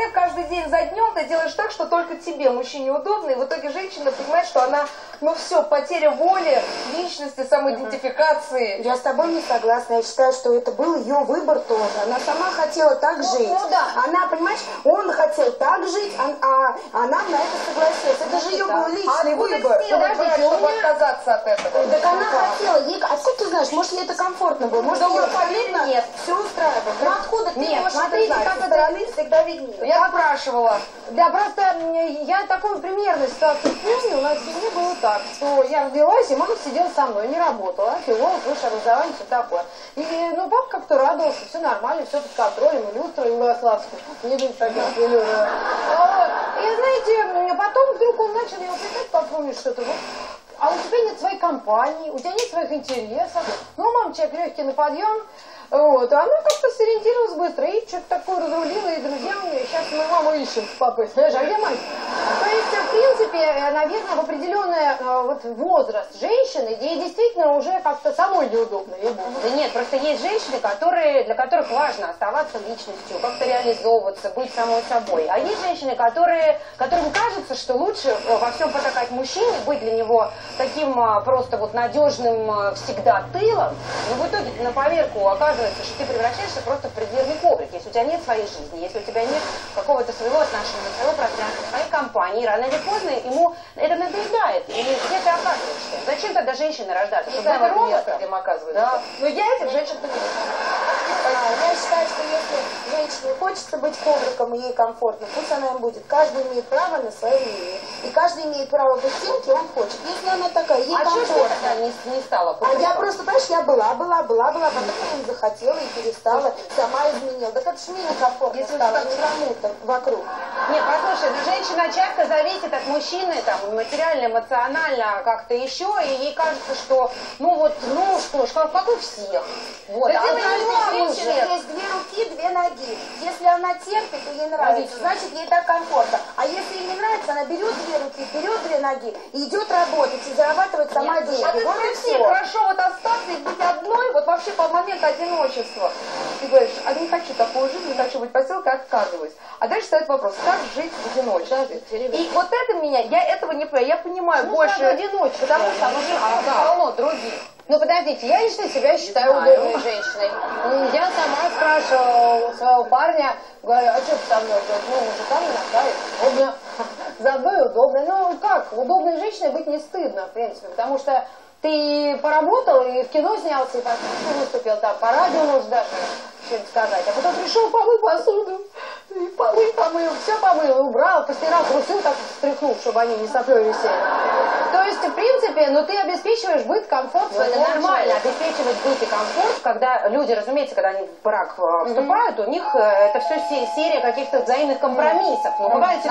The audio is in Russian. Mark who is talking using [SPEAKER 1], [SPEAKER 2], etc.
[SPEAKER 1] представь, каждый день за днем ты делаешь так, что только тебе, мужчине, удобно, и в итоге женщина понимает, что она, ну все, потеря воли, личности, самоидентификации.
[SPEAKER 2] Я с тобой не согласна. Я считаю, что это был ее выбор тоже. Она сама хотела так жить.
[SPEAKER 1] ну да.
[SPEAKER 2] Она, понимаешь, он хотел так жить, а, а она на это согласилась. Это же ее был
[SPEAKER 1] А
[SPEAKER 2] личный
[SPEAKER 1] откуда
[SPEAKER 2] выбор.
[SPEAKER 3] Подождите,
[SPEAKER 1] чтобы
[SPEAKER 3] меня-
[SPEAKER 1] отказаться от этого?
[SPEAKER 2] Так она хотела, ей, ты знаешь, может ей это комфортно было, может
[SPEAKER 1] вот поверь,
[SPEAKER 2] абсолютно
[SPEAKER 1] нет.
[SPEAKER 2] все устраивает.
[SPEAKER 1] Ну откуда ты
[SPEAKER 3] Нет,
[SPEAKER 1] можешь
[SPEAKER 3] смотрите,
[SPEAKER 1] это знать?
[SPEAKER 3] как
[SPEAKER 1] Со
[SPEAKER 3] это-
[SPEAKER 1] стороны всегда виднее. Я спрашивала.
[SPEAKER 3] Да, просто я такую примерную ситуацию помню. У нас в семье было так, что я родилась, и мама сидела со мной, не работала, филолог, высшее образование, все такое. И, ну, папа как-то радовался, все нормально, все под контролем, и люстра югославская, не думаю, таких филюра. И, знаете, потом вдруг он начал его писать, попомнить что-то, вот, а у тебя нет своей компании, у тебя нет своих интересов. Ну, мам, человек легкий на подъем. Вот, а она как-то сориентировалась быстро и что-то такое разрулила, и сейчас мы маму ищем с папой, знаешь, а где мать? То есть, в принципе, э, наверное, в определенный э, вот, возраст женщины, ей действительно уже как-то самой неудобно. ей.
[SPEAKER 4] Да нет, просто есть женщины, которые, для которых важно оставаться личностью, как-то реализовываться, быть самой собой. А есть женщины, которые, которым кажется, что лучше э, во всем потакать мужчине, быть для него таким а, просто вот надежным а, всегда тылом, но в итоге на поверку оказывается, что ты превращаешься просто в предверный коврик, если у тебя нет своей жизни, если у тебя нет какого-то своего отношения, своего пространства, своей компании, рано или поздно ему это надоедает. И где ты оказываешься? Зачем тогда женщины рождаться? Чтобы
[SPEAKER 1] вот
[SPEAKER 4] роботом?
[SPEAKER 1] где мы оказываемся?
[SPEAKER 4] Да.
[SPEAKER 1] Но я этих женщин понимаю.
[SPEAKER 2] Я считаю, что если женщине хочется быть ковриком, и ей комфортно, пусть она им будет. Каждый имеет право на свое мнение. И каждый имеет право быть тем, кем он хочет. Если она такая, ей
[SPEAKER 4] А
[SPEAKER 2] комфортно.
[SPEAKER 4] тогда не, не стала
[SPEAKER 2] А я просто, понимаешь, я была, была, была, была, потом не захотела и перестала, сама изменила. Так это ж мне некомфортно
[SPEAKER 1] Если
[SPEAKER 2] стало, не кому-то вокруг.
[SPEAKER 4] Нет, послушай, ну женщина часто зависит от мужчины, там, материально, эмоционально, как-то еще, и ей кажется, что, ну вот, ну что ж, как, как у всех. Вот,
[SPEAKER 1] Да
[SPEAKER 4] а у
[SPEAKER 1] дело не
[SPEAKER 4] женщины-
[SPEAKER 2] есть две руки, две ноги. Если она терпит и ей нравится, значит ей так комфортно. А если ей не нравится, она берет две руки, берет две ноги и идет работать и зарабатывать сама
[SPEAKER 4] Нет,
[SPEAKER 2] деньги.
[SPEAKER 1] А ты
[SPEAKER 2] вот
[SPEAKER 1] спроси,
[SPEAKER 2] все.
[SPEAKER 1] хорошо вот остаться и быть одной, вот вообще по моменту одиночества. Ты говоришь, а не хочу такую жизнь, не хочу быть поселкой, отказываюсь. А дальше стоит вопрос, как жить в одиночестве? И вот это меня, я этого не понимаю, я понимаю
[SPEAKER 3] Ну,
[SPEAKER 1] больше,
[SPEAKER 3] одиночество.
[SPEAKER 1] потому что оно же
[SPEAKER 4] А, полно других.
[SPEAKER 3] Ну, подождите, я лично себя считаю удобной женщиной. М, Я сама спрашивала у своего парня, говорю, а что ты со мной? Говорит, ну, мужикам иногда удобно. Заодно и удобно. Ну, как, удобной женщиной быть не стыдно, в принципе, потому что ты поработал и в кино снялся, и по выступил, там, по радио, может, даже что-нибудь сказать. А потом пришел, помыл посуду, полы помыл, все помыл, убрал, постирал, трусы так встряхнул, чтобы они не соплей висели. То есть, в принципе, ну, ты обеспечиваешь быт, комфорт
[SPEAKER 4] Но это нормально, обеспечивать быт и комфорт, когда люди, разумеется, когда они в брак э, вступают, у них э, это все серия каких-то взаимных компромиссов. Но бывает